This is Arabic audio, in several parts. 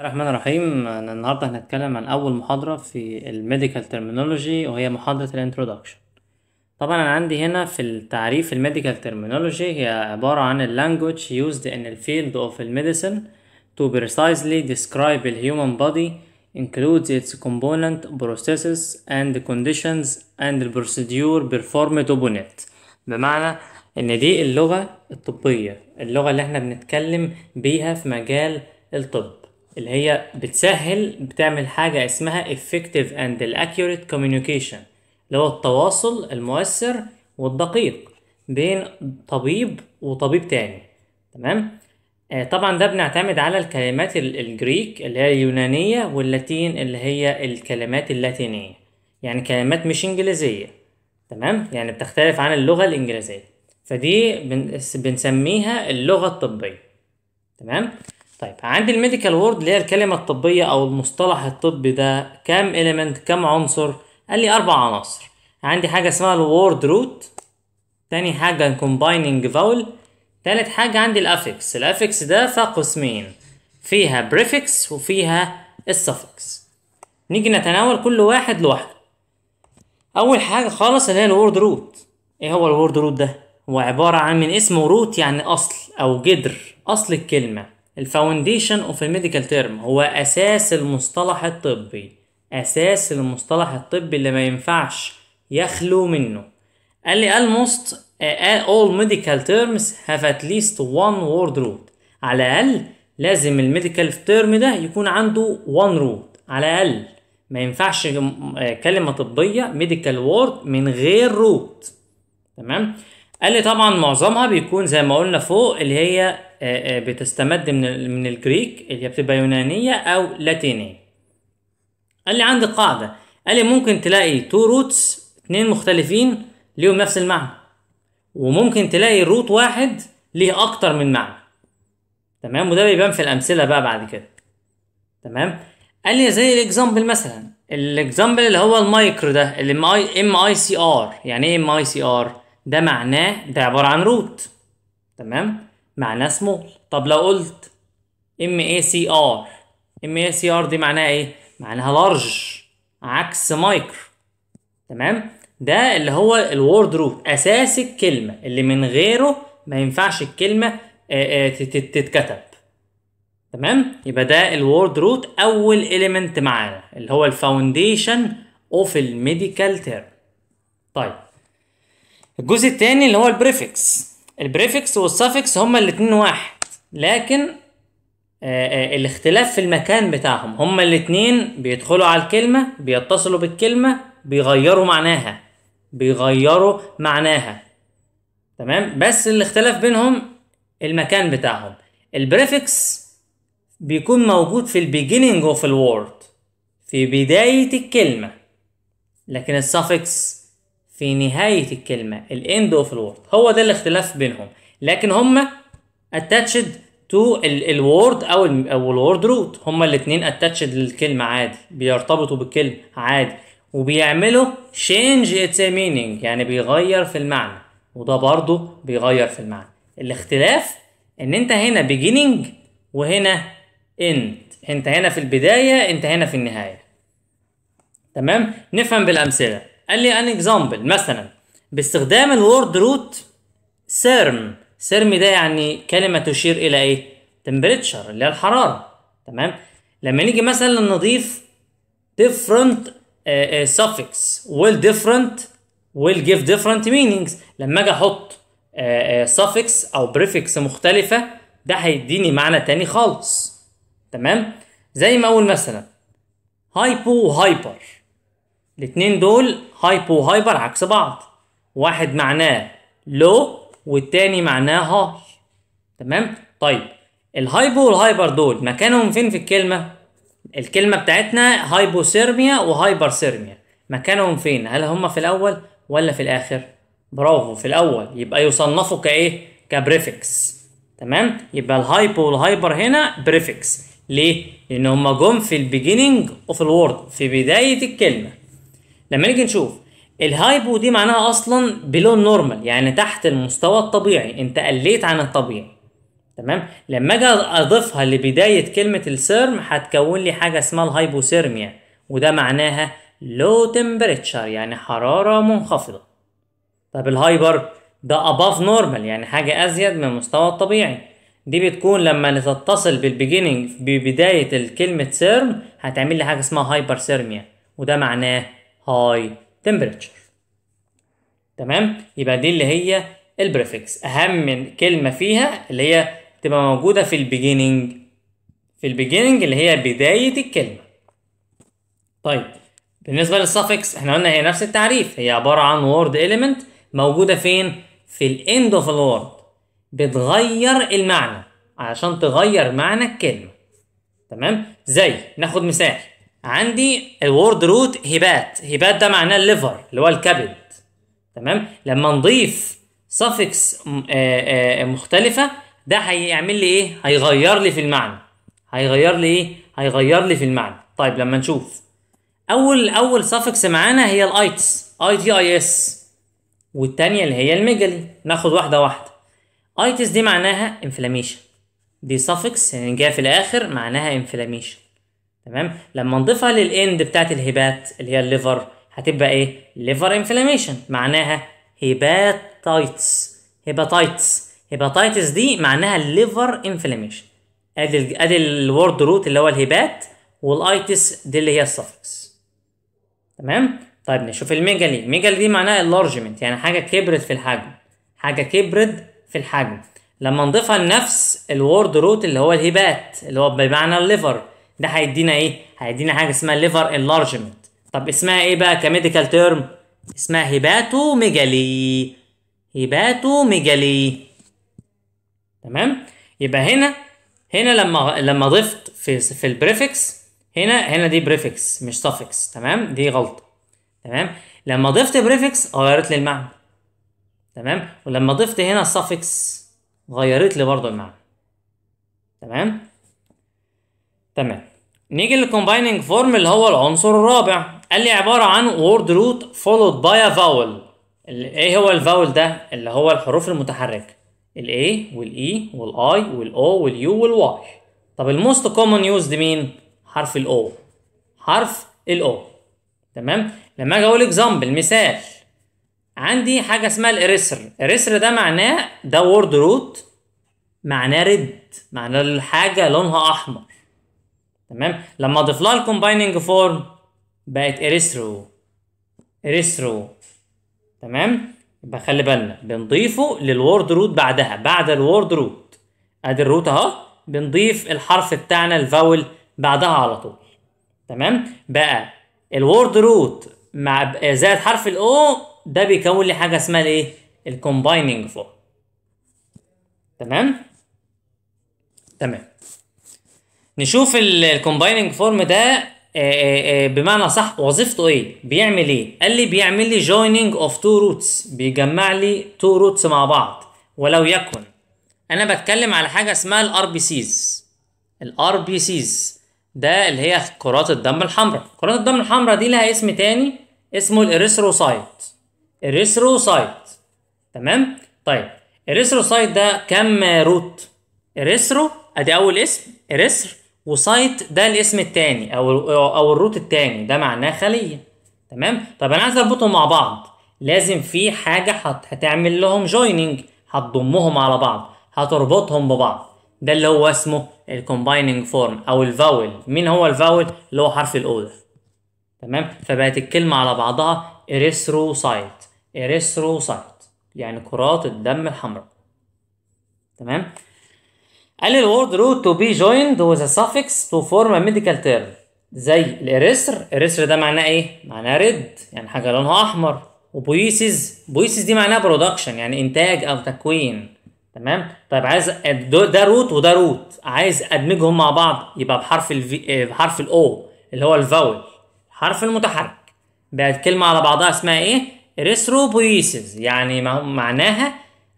الرحمن الرحيم. أنا النهاردة هنتكلم عن أول محاضرة في ال medical terminology وهي محاضرة ال introduction طبعا أنا عندي هنا في التعريف ال medical terminology هي عبارة عن ال language used in the field of medicine to precisely describe the human body includes its component processes and conditions and the procedure performed upon it. بمعنى إن دي اللغة الطبية اللغة اللي إحنا بنتكلم بيها في مجال الطب. اللي هي بتسهل بتعمل حاجة اسمها effective and accurate communication اللي هو التواصل المؤثر والدقيق بين طبيب وطبيب تاني. تمام؟ آه طبعا ده بنعتمد على الكلمات ال- الجريك اللي هي اليونانية واللاتين اللي هي الكلمات اللاتينية. يعني كلمات مش إنجليزية. تمام؟ يعني بتختلف عن اللغة الإنجليزية. فدي بن- بنسميها اللغة الطبية. تمام؟ طيب عندي ال medical word اللي هي الكلمة الطبية أو المصطلح الطبي ده كام element كام عنصر؟ قال لي أربع عناصر. عندي حاجة اسمها ال word root تاني حاجة combining vowel تالت حاجة عندي ال affix ال affix ده فيها قسمين فيها prefix وفيها ال suffix نيجي نتناول كل واحد لوحده. أول حاجة خالص اللي هي ال word root. إيه هو ال word root ده؟ هو عبارة عن من اسمه root يعني أصل أو جذر أصل الكلمة. ال foundation of ال medical term هو أساس المصطلح الطبي. أساس المصطلح الطبي اللي ما ينفعش يخلو منه. قال لي almost all medical terms have at least one word root. على الأقل لازم ال medical term ده يكون عنده one root. على الأقل ما ينفعش كلمة طبية medical word من غير root تمام؟ قال لي طبعا معظمها بيكون زي ما قلنا فوق اللي هي بتستمد من من ال Greek اللي بتبقى يونانية أو لاتينية. قال لي عندي قاعدة. قال لي ممكن تلاقي two roots اتنين مختلفين ليهم نفس المعنى. وممكن تلاقي root واحد ليه أكتر من معنى. تمام؟ وده بيبان في الأمثلة بقى بعد كده. تمام؟ قال لي زي ال example مثلا. ال example اللي هو المايكرو ده اللي M I C R يعني إيه M I C R ده معناه ده عبارة عن root تمام؟ معناه سمول طب لو قلت M A C R M A C R دي معناها إيه؟ معناها large عكس مايكرو تمام؟ ده اللي هو ال word root أساس الكلمة. اللي من غيره ما ينفعش الكلمة آه، آه، تت- تتكتب. تمام؟ يبقى ده ال word root أول element معانا اللي هو ال foundation of ال medical term طيب. الجزء الثاني اللي هو ال prefix ال prefix وال suffix هما الاتنين واحد. لكن آه، آه، الاختلاف في المكان بتاعهم. هما الاتنين بيدخلوا على الكلمة بيتصلوا بالكلمة بيغيروا معناها. بيغيروا معناها. تمام؟ بس الاختلاف بينهم المكان بتاعهم. ال prefix بيكون موجود في ال beginning of ال word في بداية الكلمة. لكن ال suffix في نهاية الكلمة ال end of ال word هو ده الاختلاف بينهم. لكن هما attached to ال word أو ال أو ال word root هما الاتنين attached للكلمة عادي. بيرتبطوا بالكلمة عادي. وبيعملوا change its meaning. يعني بيغير في المعنى. وده برضو بيغير في المعنى. الاختلاف إن أنت هنا beginning وهنا end. أنت هنا في البداية أنت هنا في النهاية. تمام؟ نفهم بالأمثلة. قال لي an example مثلا باستخدام ال word root therm. therm ده يعني كلمة تشير إلى إيه؟ temperature اللي هي الحرارة. تمام؟ لما نيجي مثلا نضيف different uh, uh, suffix will different will give different meanings. لما أجي أحط uh, suffix أو prefix مختلفة ده هيديني معنى تاني خالص. تمام؟ زي ما أقول مثلا hypo و hyper الاتنين دول hypo و hyper عكس بعض. واحد معناه low والتاني معناه high تمام؟ طيب ال hypo وال hyper دول مكانهم فين في الكلمة؟ الكلمة بتاعتنا hypothermia و hyperthermia مكانهم فين؟ هل هم في الأول ولا في الآخر؟ برافو في الأول. يبقى يصنفوا كإيه؟ ك prefix تمام؟ يبقى ال hypo وال hyper هنا prefix ليه؟ لأن هم جم في ال beginning of ال word في بداية الكلمة. لما نيجي نشوف ال hypo دي معناها أصلا below normal يعني تحت المستوى الطبيعي انت قليت عن الطبيعي. تمام؟ لما أجي أضيفها لبداية كلمة ال therm هتكون لي حاجة اسمها ال hypothermia وده معناها low temperature يعني حرارة منخفضة. طب ال hyper ده above normal يعني حاجة أزيد من المستوى الطبيعي. دي بتكون لما تتصل بال beginning ببداية الكلمة therm هتعمل لي حاجة اسمها hyperthermia وده معناه high temperature تمام؟ يبقى دي اللي هي ال prefix أهم من كلمة فيها اللي هي تبقى موجودة في ال beginning في ال beginning اللي هي بداية الكلمة. طيب بالنسبة لل suffix إحنا قلنا هي نفس التعريف. هي عبارة عن word element موجودة فين؟ في ال end of ال word بتغير المعنى عشان تغير معنى الكلمة. تمام؟ زي ناخد مثال. عندي ال word root hepat. hepat ده معناه ال liver اللي هو الكبد. تمام؟ لما نضيف suffix مختلفة ده هيعمل لي إيه؟ هيغير لي في المعنى. هيغير لي إيه؟ هيغير لي في المعنى. طيب لما نشوف. أول أول suffix معانا هي ال itis I T I S والتانية اللي هي ال megaly ناخد واحدة واحدة. itis دي معناها inflammation دي suffix يعني جاية في الآخر معناها inflammation تمام؟ لما نضيفها لل end بتاعت ال hepat اللي هي ال liver هتبقى إيه؟ liver inflammation معناها hepatitis hepatitis hepatitis دي معناها ال liver inflammation أدي أدي ال word root اللي هو ال hepat وال itis دي اللي هي ال suffix تمام؟ طيب نشوف ال megaly ال megaly دي معناها enlargement يعني حاجة كبرت في الحجم. حاجة كبرت في الحجم. لما نضيفها لنفس ال word root اللي هو ال hepat اللي هو بمعنى ال liver ده هيدينا إيه؟ هيدينا حاجة اسمها liver enlargement طب اسمها إيه بقى ك medical term؟ اسمها hepatomegaly hepatomegaly تمام؟ يبقى هنا هنا لما لما ضفت في في ال prefix هنا هنا دي prefix مش suffix تمام؟ دي غلطة. تمام؟ لما ضفت prefix غيرت لي المعنى تمام؟ ولما ضفت هنا ال suffix غيرت لي برضو المعنى تمام؟ تمام. نيجي لل combining form اللي هو العنصر الرابع. قال لي عبارة عن word root followed by vowel إيه هو ال vowel ده؟ اللي هو الحروف المتحركة. الاي والاي والاي والاو واليو والواي طب ال most common used مين؟ حرف ال O حرف ال O تمام؟ لما أجي أقول example مثال. عندي حاجة اسمها ال erythr ال erythr ده معناه ده word root معناه red معناه الحاجة لونها أحمر. تمام؟ لما اضيف لها ال combining form بقت erythro erythro تمام؟ يبقى خلي بالنا بنضيفه لل word root بعدها بعد ال word root ادي ال root اهو بنضيف الحرف بتاعنا ال vowel بعدها على طول. تمام؟ بقى ال word root مع زائد حرف ال O ده بيكون لي حاجة اسمها الايه ال combining form تمام؟ تمام. نشوف ال combining form ده بمعنى صح وظيفته إيه؟ بيعمل إيه؟ قال لي بيعمل لي joining of two roots بيجمع لي two roots مع بعض وليكن. أنا بتكلم على حاجة اسمها ال RBCs ال RBCs ده اللي هي كرات الدم الحمراء. كرات الدم الحمراء دي لها اسم تاني اسمه ال erythrocyte erythrocyte تمام؟ طيب ال erythrocyte ده كم root erythro أدي أول اسم erythro cyte ده الاسم التاني أو أو ال root التاني ده معناه خلية تمام؟ طب أنا عايز أربطهم مع بعض. لازم في حاجة هت... هتعمل لهم joining هتضمهم على بعض هتربطهم ببعض. ده اللي هو اسمه ال combining form أو ال vowel مين هو ال vowel اللي هو حرف ال O ده تمام؟ فبقت الكلمة على بعضها erythrocyte erythrocyte يعني كرات الدم الحمراء. تمام؟ قال ال word root to be joined with a suffix to form a medical term. زي ال erythr ال erythr ده معناه إيه؟ معناه red يعني حاجة لونها أحمر. و poiesis poiesis دي معناها production يعني إنتاج أو تكوين. تمام؟ طيب عايز ده root وده root عايز أدمجهم مع بعض يبقى بحرف ال V بحرف ال O اللي هو ال vowel الحرف المتحرك. بقت كلمة على بعضها اسمها إيه؟ erythropoiesis يعني معناها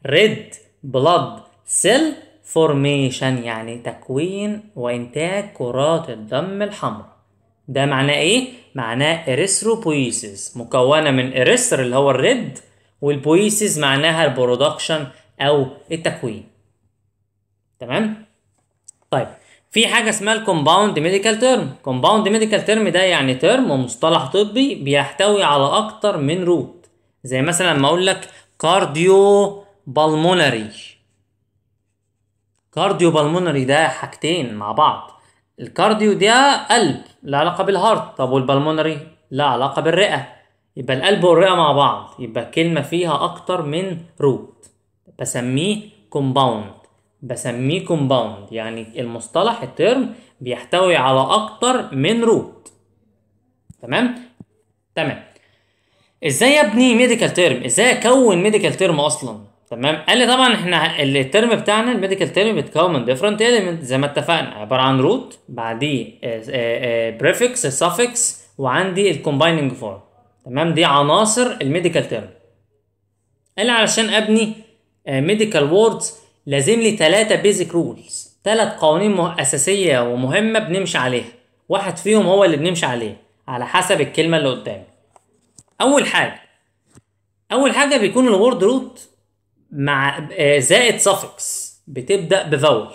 red blood cell formation يعني تكوين وإنتاج كرات الدم الحمراء. ده معناه إيه؟ معناه erythropoiesis مكونة من erythr اللي هو ال red وال poiesis معناها ال production أو التكوين. تمام؟ طيب في حاجة اسمها ال compound medical term compound medical term ده يعني term ومصطلح طبي بيحتوي على أكتر من root زي مثلا لما أقول لك cardiopulmonary cardiopulmonary ده حاجتين مع بعض. ال cardio ده قلب له علاقة بال heart. طب وال pulmonary؟ له علاقة بالرئة. يبقى القلب والرئة مع بعض. يبقى كلمة فيها أكتر من root بسميه compound بسميه compound يعني المصطلح ال term بيحتوي على أكتر من root تمام؟ تمام. إزاي ابني medical term إزاي أكون medical term أصلا؟ تمام؟ قال لي طبعا إحنا ال term بتاعنا ال medical term بيتكون من different element زي ما اتفقنا عبارة عن root بعديه prefix suffix وعندي ال combining form تمام؟ دي عناصر ال medical term قال علشان أبني medical words لازم لي ثلاثة basic rules ثلاث قوانين أساسية ومهمة بنمشي عليها. واحد فيهم هو اللي بنمشي عليه على حسب الكلمة اللي قدامي. أول حاجة أول حاجة بيكون ال word root مع آه، زائد suffix. بتبدأ ب vowel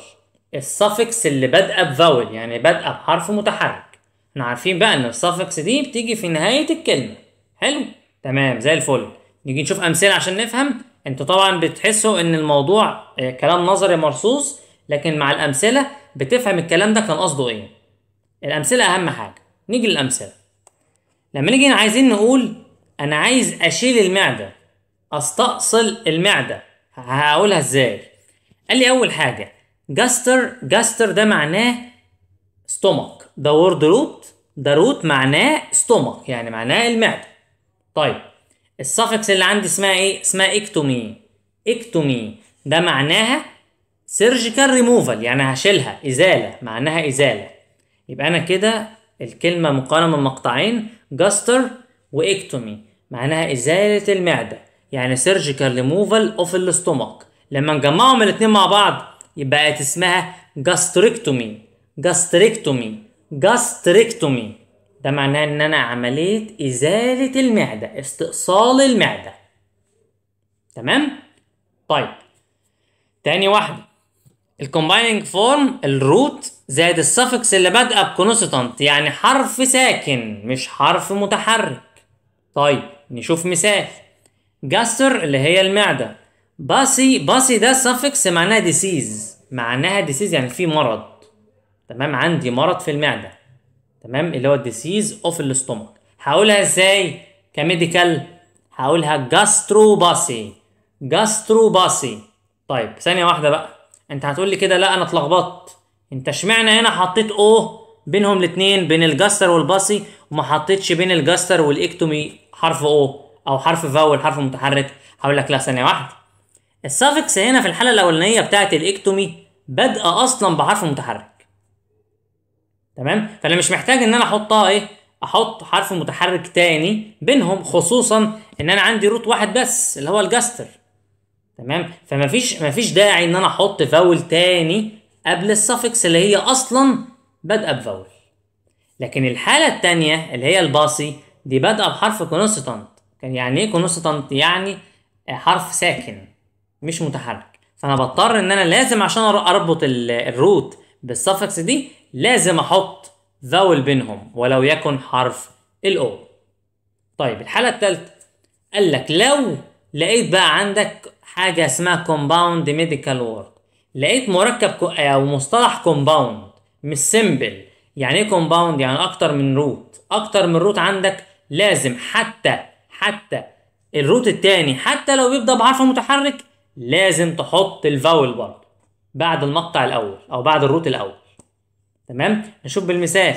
ال suffix اللي بادئه ب vowel يعني بادئه بحرف متحرك. إحنا عارفين بقى إن ال suffix دي بتيجي في نهاية الكلمة. حلو؟ تمام زي الفل. نيجي نشوف أمثلة عشان نفهم. أنتوا طبعا بتحسوا إن الموضوع آه، كلام نظري مرصوص لكن مع الأمثلة بتفهم الكلام ده كان قصده إيه. الأمثلة أهم حاجة. نيجي للأمثلة. لما نيجي عايزين نقول أنا عايز أشيل المعدة. أستأصل المعدة. هقولها إزاي؟ قال لي أول حاجة gastr gastr ده معناه stomach. ده word root ده root معناه stomach يعني معناه المعدة. طيب ال suffix اللي عندي اسمها إيه؟ اسمها ectomy. ectomy ده معناها سيرجيكال ريموفال يعني هشيلها إزالة معناها إزالة. يبقى أنا كده الكلمة مكونة من مقطعين gastr و ectomy معناها إزالة المعدة. يعني سيرجيكال ريموفال اوف الاستومك لما نجمعهم الاثنين مع بعض يبقى بقت اسمها gastrectomy gastrectomy gastrectomy ده معناه إن أنا عملية إزالة المعدة استئصال المعدة. تمام؟ طيب. تاني واحدة. ال combining form ال root زائد ال suffix اللي بادئه ب consonant يعني حرف ساكن مش حرف متحرك. طيب نشوف مثال. gastr اللي هي المعدة. pathy pathy ده suffix معناها disease معناها disease يعني في مرض. تمام؟ عندي مرض في المعدة. تمام؟ اللي هو ال disease of ال stomach هقولها إزاي؟ ك medical. هقولها gastropathy gastropathy طيب ثانية واحدة بقى. انت هتقول لي كده لا أنا اتلخبطت. انت اشمعنى هنا حطيت O بينهم الاثنين بين ال gastr وال pathy وما حطيتش بين ال gastr وال ectomy حرف O أو حرف vowel حرف متحرك هقول لك لا ثانية واحدة. ال suffix هنا في الحالة الأولانية بتاعت ال ectomy بادئه أصلا بحرف متحرك. تمام؟ فأنا مش محتاج إن أنا أحطها إيه؟ أحط حرف متحرك تاني بينهم خصوصا إن أنا عندي root واحد بس اللي هو ال gastr. تمام؟ فمفيش مفيش داعي إن أنا أحط vowel تاني قبل ال suffix اللي هي أصلا بادئه ب vowel لكن الحالة التانية اللي هي ال pathy دي بادئه بحرف consonant كان يعني إيه consonant يعني حرف ساكن مش متحرك. فأنا بضطر إن أنا لازم عشان أربط ال- ال root بال suffix دي لازم أحط vowel بينهم ولو يكن حرف ال O طيب الحالة الثالثه قال لك لو لقيت بقى عندك حاجة اسمها compound medical word لقيت مركب أو مصطلح compound مش simple يعني إيه compound يعني أكتر من root أكتر من root عندك لازم حتى حتى ال root التاني حتى لو بيبدأ بحرف متحرك لازم تحط ال vowel برضه بعد المقطع الأول أو بعد ال root الأول. تمام؟ نشوف بالمثال.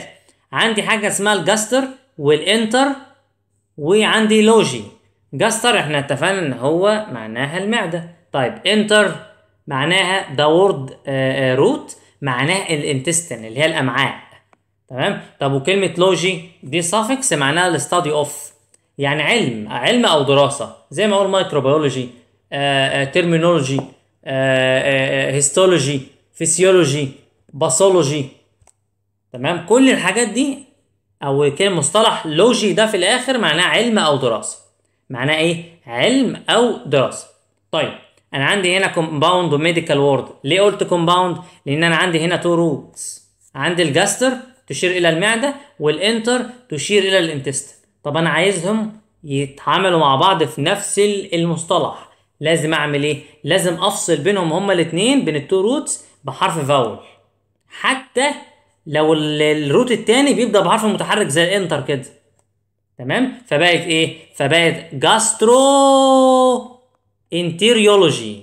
عندي حاجة اسمها ال gastr وال enter وعندي logy. gastr إحنا اتفقنا إن هو معناها المعدة. طيب enter معناها ده word root معناها ال intestine اللي هي الأمعاء. تمام؟ طب وكلمة logy دي suffix معناها ال study of يعني علم علم أو دراسة. زي ما أقول microbiology terminology histology physiology pathology تمام؟ كل الحاجات دي أو كلمه مصطلح logy ده في الآخر معناه علم أو دراسة. معناه إيه؟ علم أو دراسة. طيب أنا عندي هنا compound و medical word ليه قلت compound لأن أنا عندي هنا two roots عندي ال gastr تشير إلى المعدة وال enter تشير إلى ال intestine طب أنا عايزهم يتعاملوا مع بعض في نفس المصطلح. لازم أعمل إيه؟ لازم أفصل بينهم هما الاثنين بين ال two roots بحرف vowel حتى لو ال root الثاني بيبدأ بحرف متحرك زي ال enter كده. تمام؟ فبقت إيه؟ فبقت gastroenterology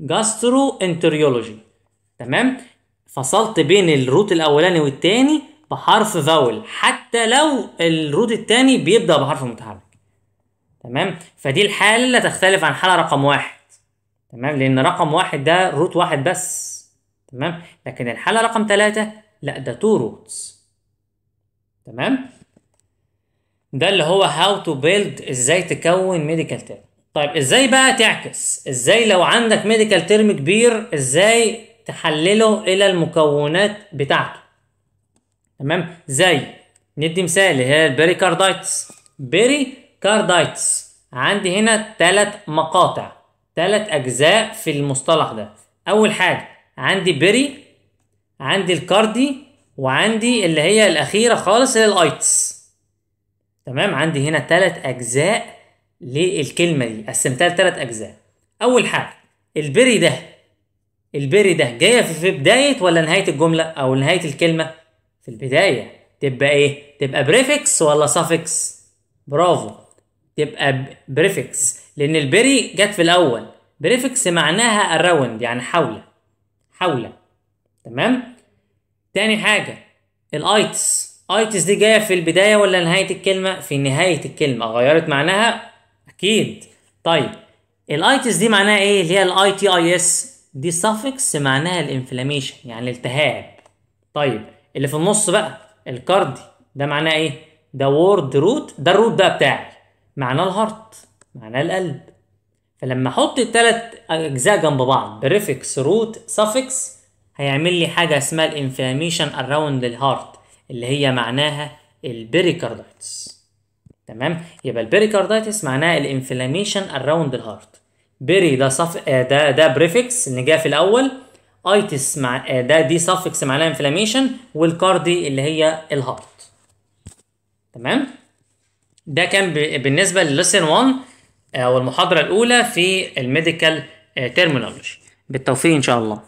gastroenterology تمام؟ فصلت بين ال root الأولاني والتاني بحرف vowel حتى لو ال root التاني بيبدأ بحرف متحرك. تمام؟ فدي الحالة تختلف عن حالة رقم واحد. تمام؟ لأن رقم واحد ده root واحد بس. تمام؟ لكن الحالة رقم ثلاثة لا ده two roots تمام؟ ده اللي هو how to build إزاي تكون medical term طيب إزاي بقى تعكس؟ إزاي لو عندك medical term كبير إزاي تحلله إلى المكونات بتاعته؟ تمام؟ زي ندي مثال هي ال pericarditis pericarditis عندي هنا ثلاث مقاطع ثلاث أجزاء في المصطلح ده. أول حاجة عندي peri عندي ال cardi وعندي اللي هي الأخيرة خالص اللي ال itis. تمام؟ عندي هنا ثلاث أجزاء للكلمة دي. قسمتها لثلاث أجزاء. أول حاجة ال peri ده ال peri ده جاية في بداية ولا نهاية الجملة أو نهاية الكلمة؟ في البداية. تبقى إيه؟ تبقى prefix ولا suffix برافو. تبقى prefix لأن ال peri جت في الأول. prefix معناها around يعني حول حول تمام؟ تاني حاجة. ال itis itis دي جاية في البداية ولا نهاية الكلمة؟ في نهاية الكلمة. غيرت معناها؟ أكيد. طيب. ال itis دي معناها إيه؟ اللي هي ال I T I S دي suffix معناها ال inflammation يعني الالتهاب. طيب. اللي في النص بقى ال cardi ده معناه إيه؟ ده word root ده ال root بقى بتاعي. معناه ال heart معناه القلب. فلما أحط الثلاث أجزاء جنب بعض prefix root suffix هيعمل لي حاجة اسمها ال inflammation around ال heart اللي هي معناها ال pericarditis تمام؟ يبقى ال pericarditis معناها ال inflammation around ال heart peri ده suff ده ده prefix اللي جاء في الأول. itis مع ده دي suffix معناها inflammation وال cardi اللي هي ال heart. تمام؟ ده كان بالنسبة لل lesson 1 أو المحاضره الأولى في ال medical terminology بالتوفيق إن شاء الله.